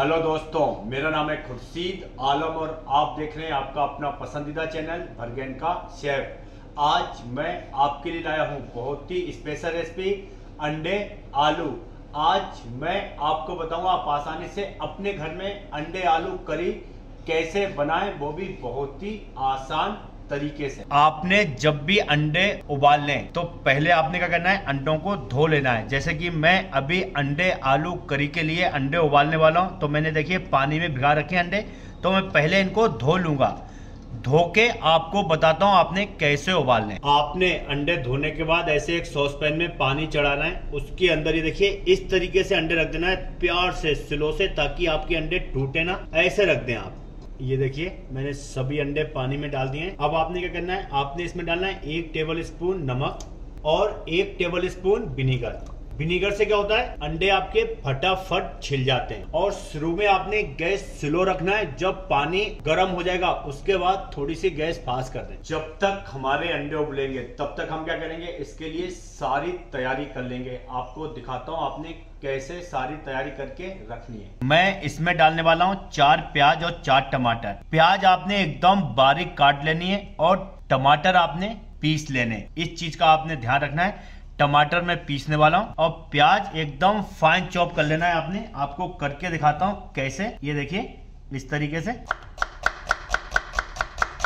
Hello दोस्तों, मेरा नाम है खुर्शीद आलम और आप देख रहे हैं आपका अपना पसंदीदा चैनल भरगेन का शेफ। आज मैं आपके लिए लाया हूँ बहुत ही स्पेशल रेसिपी अंडे, आलू। आज मैं आपको बताऊँगा आप आसानी से अपने घर में अंडे, आलू करी कैसे बनाएँ, वो भी बहुत ही आसान तरीके से। आपने जब भी अंडे उबाल लें तो पहले आपने क्या करना है अंडों को धो लेना है। जैसे कि मैं अभी अंडे आलू करी के लिए अंडे उबालने वाला हूँ तो मैंने देखिए पानी में भिगा रखे अंडे तो मैं पहले इनको धो लूँगा। धो के आपको बताता हूँ आपने कैसे उबालने आपने अंडे धोने के बाद ऐसे एक सॉस पैन में पानी चढ़ाना है उसके अंदर ये देखिए इस तरीके से अंडे रख देना है प्यार से स्लो से ताकि आपके अंडे टूटे ना। ऐसे रख दें आप। ये देखिए, मैंने सभी अंडे पानी में डाल दिए हैं। अब आपने क्या करना है? आपने इसमें डालना है एक टेबल स्पून नमक और एक टेबल स्पून विनीगर। विनीगर से क्या होता है? अंडे आपके फटाफट छिल जाते हैं। और शुरू में आपने गैस स्लो रखना है। जब पानी गर्म हो जाएगा, उसके बाद थोड़ी सी गैस पास कर दें। जब तक हमारे अंडे उबलेंगे, तब तक हम क्या करेंगे? इसके लिए सारी तैयारी कर लेंगे। आपको दिखाता हूँ आपने कैसे सारी तैयारी करके रखनी है। मैं इसमें डालने वाला हूँ चार प्याज और चार टमाटर। प्याज आपने एकदम बारीक काट लेनी है और टमाटर आपने पीस लेने। इस चीज़ का आपने ध्यान रखना है। टमाटर में पीसने वाला हूँ और प्याज एकदम फाइन चॉप कर लेना है आपने। आपको करके दिखाता हूँ कैसे। ये देखिए, इस तरीके से।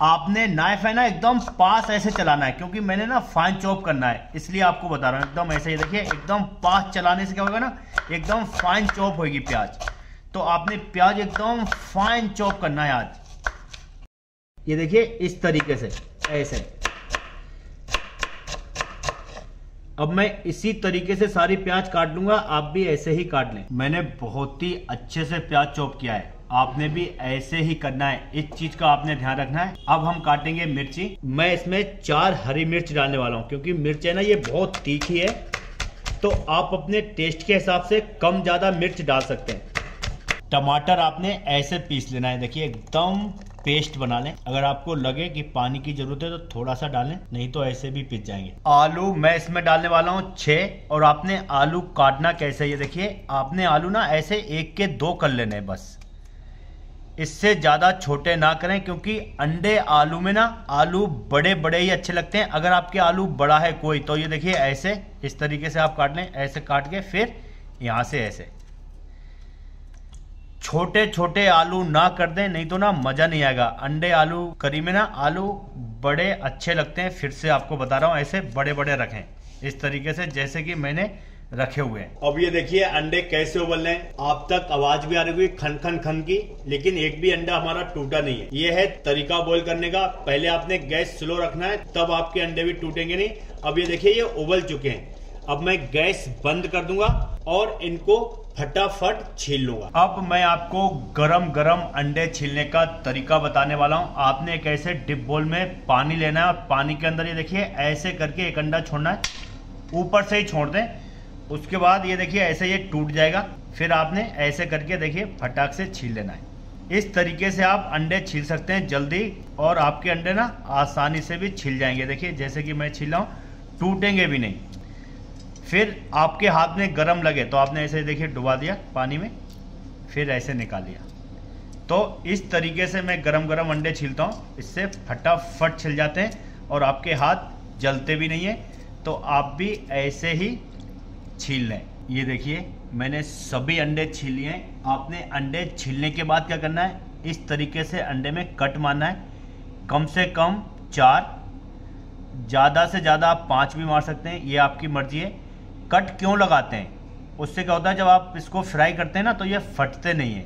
आपने नाइफ है ना, एकदम पास ऐसे चलाना है, क्योंकि मैंने ना फाइन चॉप करना है। इसलिए आपको बता रहा हूँ, एकदम ऐसे ही देखिए, एकदम पास चलाने से क्या होगा ना, एकदम फाइन चॉप होगी प्याज। तो आपने प्याज एकदम फाइन चॉप करना है आज। ये देखिए, इस तरीके से, ऐसे। अब मैं इसी तरीके से सारी प्याज काट लूँगा, आप भी ऐसे ही काट लें। मैंने बहुत ही अच्छे से प्याज चॉप किया है। आपने भी ऐसे ही करना है। इस चीज़ का आपने ध्यान रखना है। अब हम काटेंगे मिर्ची। मैं इसमें चार हरी मिर्च डालने वाला हूँ, क्योंकि मिर्च है ना, ये बहुत तीखी है। तो आप अपने टेस्ट के हिसाब से कम ज़्यादा मिर्च डाल सकते हैं। टमाटर आपने ऐसे पीस लेना है। देखिए, एकदम पेस्ट बना लें। अगर आपको लगे कि पानी की ज़रूरत है तो थोड़ा सा डालें, नहीं तो ऐसे भी पिस जाएँगे। आलू मैं इसमें डालने वाला हूँ छह, और आपने आलू काटना कैसे ये देखिए। आपने आलू ना ऐसे एक के दो कर लेने बस। इससे ज़्यादा छोटे ना करें, क्योंकि अंडे आलू में ना, आलू बड़े बड़े ही अच्छे लगते हैं। अगर आपके आलू बड़ा है कोई तो ये देखिए ऐसे, इस तरीके से आप काट लें, ऐसे काट के फिर यहाँ से ऐसे। छोटे छोटे आलू ना कर दें, नहीं तो ना मज़ा नहीं आएगा। अंडे, आलू, करी में ना आलू बड़े अच्छे लगते हैं, फिर से आपको बता रहा हूँ, ऐसे बड़े बड़े रखें। इस तरीके से जैसे कि मैंने रखे हुए हैं। अब ये देखिए, अंडे कैसे उबल रहे हैं। आप तक आवाज़ भी आ रही हुई खन खन खन की, लेकिन एक भी अंडा हमारा टूटा नहीं है। ये है तरीका बॉईल करने का। पहले आपने गैस स्लो रखना है, तब आपके अंडे भी टूटेंगे नहीं। अब ये देखिए, ये उबल चुके हैं। अब मैं गैस बंद कर दूँगा और इनको फटाफट छील लूँगा। अब मैं आपको गरम गरम अंडे छीलने का तरीका बताने वाला हूँ। आपने एक ऐसे डिप बोल में पानी लेना है और पानी के अंदर ये देखिए, ऐसे करके एक अंडा छोड़ना है। ऊपर से ही छोड़ दें। उसके बाद ये देखिए, ऐसे ये टूट जाएगा। फिर आपने ऐसे करके देखिए, फटाक से छील लेना है। इस तरीके से आप अंडे छील सकते हैं जल्दी और आपके अंडे ना आसानी से भी छिल जाएँगे। देखिए, जैसे कि मैं छीला हूँ, टूटेंगे भी नहीं। फिर आपके हाथ में गर्म लगे तो आपने ऐसे देखिए डुबा दिया पानी में, फिर ऐसे निकाल लिया। तो इस तरीके से मैं गरम गरम अंडे छीलता हूँ, इससे फटाफट छिल जाते हैं और आपके हाथ जलते भी नहीं है तो आप भी ऐसे ही छील लें। ये देखिए, मैंने सभी अंडे छील लिए हैं। आपने अंडे छीलने के बाद क्या करना है? इस तरीके से अंडे में कट मारना है। कम से कम चार, ज़्यादा से ज़्यादा आप पाँच भी मार सकते हैं, ये आपकी मर्ज़ी है। कट क्यों लगाते हैं? उससे क्या होता है, जब आप इसको फ्राई करते हैं ना तो ये फटते नहीं है।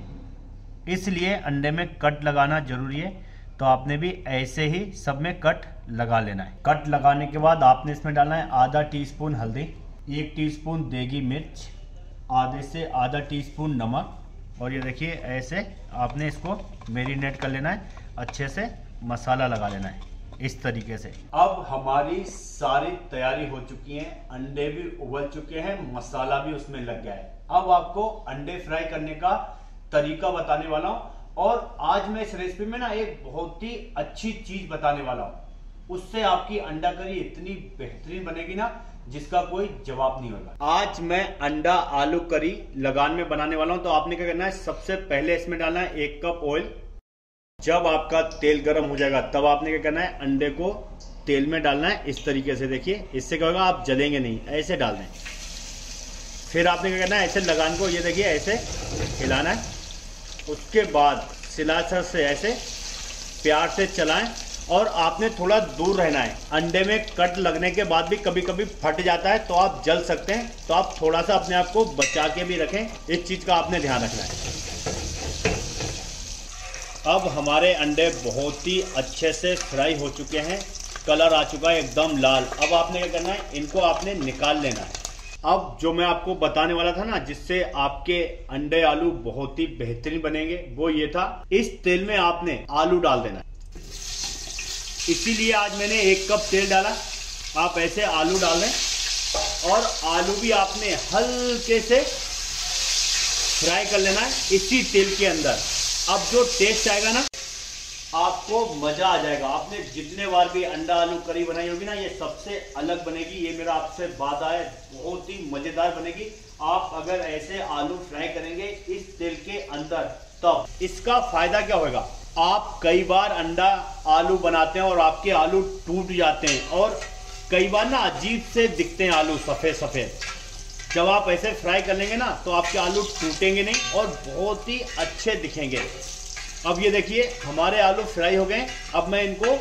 इसलिए अंडे में कट लगाना ज़रूरी है। तो आपने भी ऐसे ही सब में कट लगा लेना है। कट लगाने के बाद आपने इसमें डालना है आधा टीस्पून हल्दी, एक टीस्पून देगी मिर्च, आधे से आधा टीस्पून नमक। और ये देखिए, ऐसे आपने इसको मेरीनेट कर लेना है। अच्छे से मसाला लगा लेना है। इस तरीके से। अब हमारी सारी तैयारी हो चुकी है, अंडे भी उबल चुके हैं, मसाला भी उसमें लग गया है। अब आपको अंडे फ्राई करने का तरीका बताने वाला हूँ और आज मैं इस रेसिपी में ना एक बहुत ही अच्छी चीज़ बताने वाला हूँ। उससे आपकी अंडा करी इतनी बेहतरीन बनेगी ना, जिसका कोई जवाब नहीं होगा। आज मैं अंडा आलू करी लगान में बनाने वाला हूँ। तो आपने क्या करना है, सबसे पहले इसमें डालना है एक कप ऑयल जब आपका तेल गर्म हो जाएगा, तब आपने क्या करना है? अंडे को तेल में डालना है। इस तरीके से देखिए, इससे क्या होगा? आप जलेंगे नहीं, ऐसे डाल दें। फिर आपने क्या करना है? ऐसे लगान को, ये देखिए, ऐसे हिलाना है। उसके बाद सिलासर से ऐसे प्यार से चलाएँ और आपने थोड़ा दूर रहना है। अंडे में कट लगने के बाद भी कभी कभी फट जाता है तो आप जल सकते हैं। तो आप थोड़ा सा अपने आप को बचा के भी रखें। इस चीज़ का आपने ध्यान रखना है। अब हमारे अंडे बहुत ही अच्छे से फ्राई हो चुके हैं। कलर आ चुका है एकदम लाल। अब आपने क्या करना है? इनको आपने निकाल लेना है। अब जो मैं आपको बताने वाला था ना, जिससे आपके अंडे आलू बहुत ही बेहतरीन बनेंगे, वो ये था, इस तेल में आपने आलू डाल देना इसीलिए आज मैंने एक कप तेल डाला। आप ऐसे आलू डाल दें। और आलू भी आपने हल्के से फ्राई कर लेना है इसी तेल के अंदर। अब जो टेस्ट आएगा ना, आपको मज़ा आ जाएगा। आपने जितने बार भी अंडा आलू करी बनाई होगी ना, ये सबसे अलग बनेगी। ये मेरा आपसे वादा है, बहुत ही मज़ेदार बनेगी। आप अगर ऐसे आलू फ्राई करेंगे इस तेल के अंदर, तब इसका फ़ायदा क्या होगा आप कई बार अंडा आलू बनाते हैं और आपके आलू टूट जाते हैं और कई बार ना अजीब से दिखते हैं आलू सफ़ेद सफ़ेद जब आप ऐसे फ्राई कर लेंगे ना तो आपके आलू टूटेंगे नहीं और बहुत ही अच्छे दिखेंगे। अब ये देखिए, हमारे आलू फ्राई हो गए, अब मैं इनको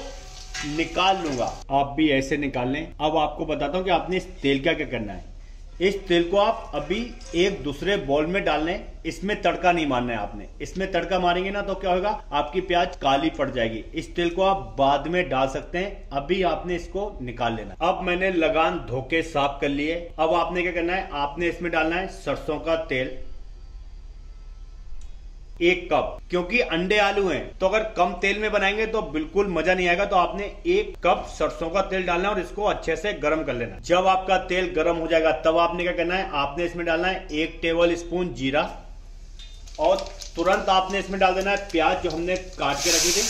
निकाल लूँगा। आप भी ऐसे निकाल लें। अब आपको बताता हूँ कि आपने इस तेल का क्या करना है। इस तेल को आप अभी एक दूसरे बॉल में डाल लें। इसमें तड़का नहीं मारना है आपने। इसमें तड़का मारेंगे ना तो क्या होगा? आपकी प्याज काली पड़ जाएगी। इस तेल को आप बाद में डाल सकते हैं। अभी आपने इसको निकाल लेना अब मैंने लगान धोके साफ़ कर लिए। अब आपने क्या करना है? आपने इसमें डालना है सरसों का तेल। एक कप, क्योंकि अंडे आलू हैं। तो अगर कम तेल में बनाएँगे तो बिल्कुल मज़ा नहीं आएगा तो आपने एक कप सरसों का तेल डालना है और इसको अच्छे से गर्म कर लेना। जब आपका तेल गर्म हो जाएगा, तब आपने क्या करना है? आपने इसमें डालना है एक टेबल स्पून जीरा और तुरंत आपने इसमें डाल देना है प्याज जो हमने काट के रखी थी।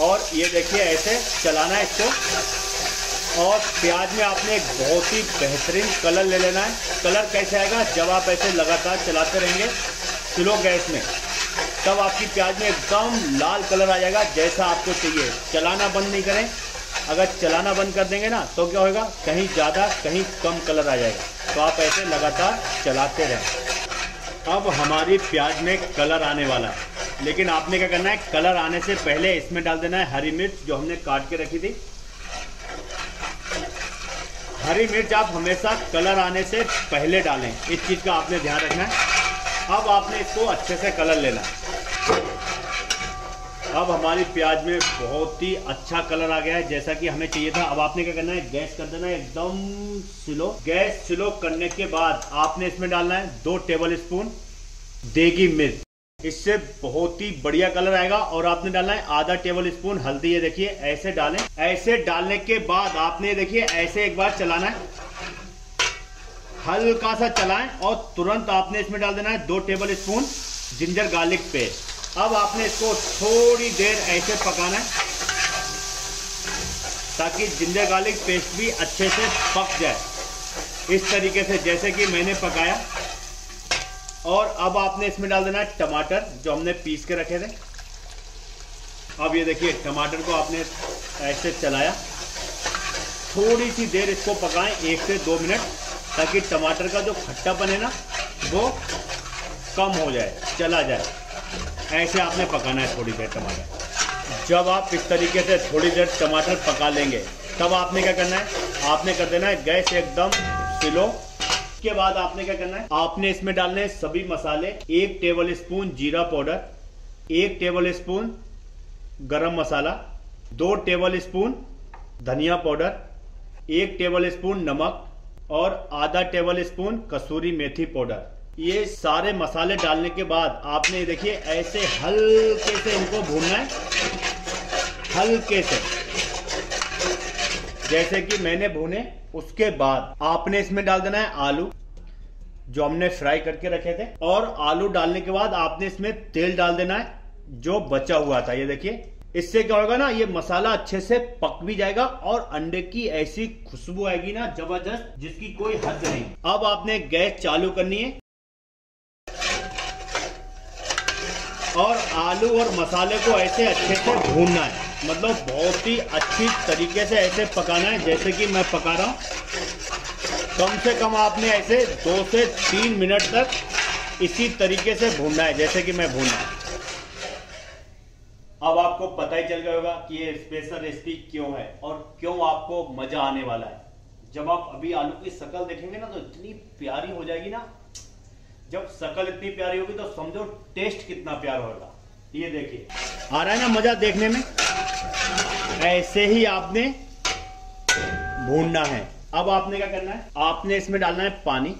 और ये देखिए, ऐसे चलाना है इसको। और प्याज में आपने एक बहुत ही बेहतरीन कलर ले लेना है। कलर कैसे आएगा? जब आप ऐसे लगातार चलाते रहेंगे स्लो गैस में। तब आपकी प्याज में एकदम लाल कलर आ जाएगा, जैसा आपको चाहिए। चलाना बंद नहीं करें। अगर चलाना बंद कर देंगे ना तो क्या होगा कहीं ज़्यादा, कहीं कम कलर आ जाएगा। तो आप ऐसे लगातार चलाते रहें। अब हमारी प्याज में कलर आने वाला है। लेकिन आपने क्या करना है? कलर आने से पहले इसमें डाल देना है हरी मिर्च, जो हमने काट के रखी थी। हरी मिर्च आप हमेशा कलर आने से पहले डालें। इस चीज़ का आपने ध्यान रखना है। अब आपने इसको अच्छे से कलर लेना है। अब हमारी प्याज में बहुत ही अच्छा कलर आ गया है, जैसा कि हमें चाहिए था। अब आपने क्या करना है? गैस कर देना है एकदम स्लो। गैस स्लो करने के बाद आपने इसमें डालना है दो टेबल स्पून देगी मिर्च। इससे बहुत ही बढ़िया कलर आएगा और आपने डालना है आधा टेबल स्पून हल्दी, ये देखिए, ऐसे डालें। ऐसे डालने के बाद आपने देखिए, ऐसे एक बार चलाना है। हल्का सा चलाएँ और तुरंत आपने इसमें डाल देना है दो tablespoon ginger garlic paste अब आपने इसको थोड़ी देर ऐसे पकाना है ताकि जिंजर गार्लिक पेस्ट भी अच्छे से पक जाए। इस तरीके से जैसे कि मैंने पकाया। और अब आपने इसमें डाल देना है टमाटर, जो हमने पीस के रखे थे। अब ये देखिए, टमाटर को आपने ऐसे चलाया। थोड़ी सी देर इसको पकाएँ, एक से दो मिनट। ताकि टमाटर का जो खट्टापन है ना, वो कम हो जाए, चला जाए। ऐसे आपने पकाना है थोड़ी देर टमाटर। जब आप इस तरीके से थोड़ी देर टमाटर पका लेंगे, तब आपने क्या करना है? आपने कर देना है गैस एकदम स्लो। के बाद आपने क्या करना है? आपने इसमें डालने हैं सभी मसाले। एक टेबल स्पून जीरा पाउडर, एक टेबल स्पून गरम मसाला, दो टेबल स्पून धनिया पाउडर, एक टेबल स्पून नमक और आधा टेबल स्पून कसूरी मेथी पाउडर। ये सारे मसाले डालने के बाद आपने देखिए, ऐसे हल्के से इनको भूनना है। हल्के से। जैसे कि मैंने भूने, उसके बाद आपने इसमें डाल देना है आलू, जो हमने फ्राई करके रखे थे। और आलू डालने के बाद आपने इसमें तेल डाल देना है, जो बचा हुआ था। ये देखिए इससे क्या होगा ना, ये मसाला अच्छे से पक भी जाएगा और अंडे की ऐसी खुशबू आएगी ना ज़बरदस्त, जिसकी कोई हद नहीं। अब आपने गैस चालू करनी है। और आलू और मसाले को ऐसे अच्छे से भूनना है। मतलब बहुत ही अच्छी तरीके से ऐसे पकाना है, जैसे कि मैं पका रहा हूँ। कम से कम आपने ऐसे दो से तीन मिनट तक इसी तरीके से भूनना है, जैसे कि मैं भूना अब आपको पता ही चल गया होगा कि ये स्पेशल रेसिपी क्यों है और क्यों आपको मज़ा आने वाला है। जब आप अभी आलू की शकल देखेंगे ना तो इतनी प्यारी हो जाएगी ना। जब शकल इतनी प्यारी होगी तो समझो टेस्ट कितना प्यार होगा। ये देखिए। आ रहा है ना मज़ा देखने में? ऐसे ही आपने भूनना है। अब आपने क्या करना है? आपने इसमें डालना है पानी।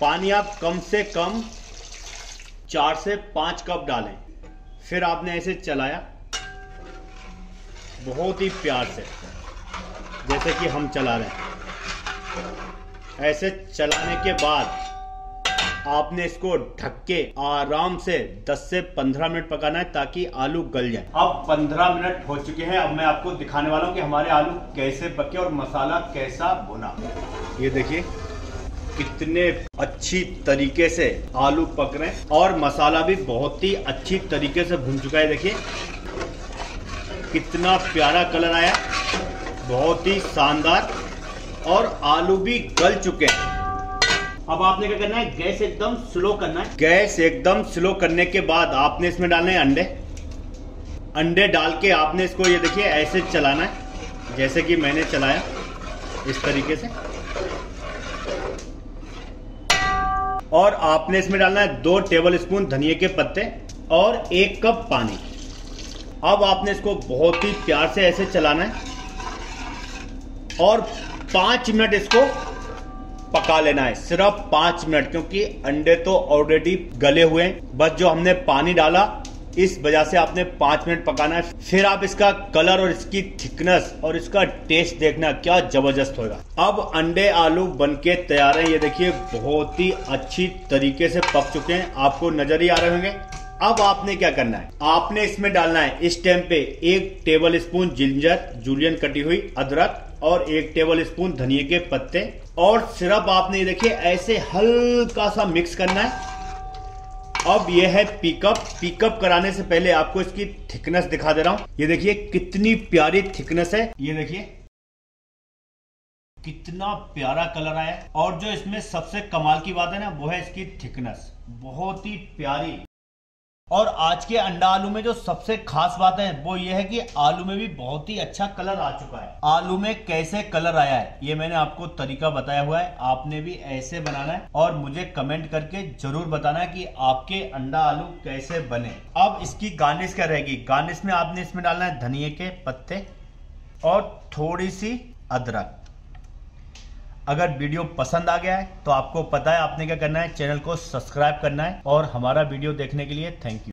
पानी आप कम से कम चार से पाँच कप डालें। फिर आपने ऐसे चलाया। बहुत ही प्यार से जैसे कि हम चला रहे हैं। ऐसे चलाने के बाद आपने इसको ढक के आराम से 10 से 15 मिनट पकाना है ताकि आलू गल जाए। अब 15 मिनट हो चुके हैं। अब मैं आपको दिखाने वाला हूँ कि हमारे आलू कैसे पके और मसाला कैसा भुना। ये देखिए कितने अच्छी तरीके से आलू पक रहे हैं और मसाला भी बहुत ही अच्छी तरीके से भुन चुका है, देखिए। कितना प्यारा कलर आया। बहुत ही शानदार। और आलू भी गल चुके हैं। अब आपने क्या करना है? गैस एकदम स्लो करना है। गैस एकदम स्लो करने के बाद आपने इसमें डालने हैं अंडे। अंडे डाल के आपने इसको, ये देखिए, ऐसे चलाना है, जैसे कि मैंने चलाया, इस तरीके से। और आपने इसमें डालना है दो टेबल स्पून धनिए के पत्ते और एक कप पानी। अब आपने इसको बहुत ही प्यार से ऐसे चलाना है और पाँच मिनट इसको पका लेना है। सिर्फ़ पाँच मिनट, क्योंकि अंडे तो ऑलरेडी गले हुए हैं। बस जो हमने पानी डाला इस वजह से आपने पाँच मिनट पकाना है। फिर आप इसका कलर और इसकी थिकनेस और इसका टेस्ट देखना, क्या ज़बरदस्त होगा। अब अंडे आलू बनके तैयार हैं। ये देखिए, बहुत ही अच्छी तरीके से पक चुके हैं। आपको नज़र ही आ रहे होंगे। अब आपने क्या करना है? आपने इसमें डालना है, इस टाइम पे एक टेबल स्पून जिंजर जूलियन कटी हुई अदरक और एक टेबल स्पून धनिए के पत्ते। और सिरप आपने देखिए, ऐसे हल्का सा मिक्स करना है। अब ये है पिकअप पिकअप कराने से पहले आपको इसकी थिकनेस दिखा दे रहा हूँ। ये देखिए, कितनी प्यारी थिकनेस है। ये देखिए, कितना प्यारा कलर आया और जो इसमें सबसे कमाल की बात है ना, वो है इसकी थिकनेस बहुत ही प्यारी। और आज के अंडा आलू में जो सबसे खास बात है, वो ये है कि आलू में भी बहुत ही अच्छा कलर आ चुका है। आलू में कैसे कलर आया है, ये मैंने आपको तरीका बताया हुआ है, आपने भी ऐसे बनाना है और मुझे कमेंट करके ज़रूर बताना है कि आपके अंडा आलू कैसे बने। अब इसकी गार्निश क्या रहेगी? गार्निश में आपने इसमें डालना है धनिए के पत्ते और थोड़ी सी अदरक। अगर वीडियो पसंद आ गया है तो आपको पता है आपने क्या करना है, चैनल को सब्सक्राइब करना है, और हमारा वीडियो देखने के लिए थैंक यू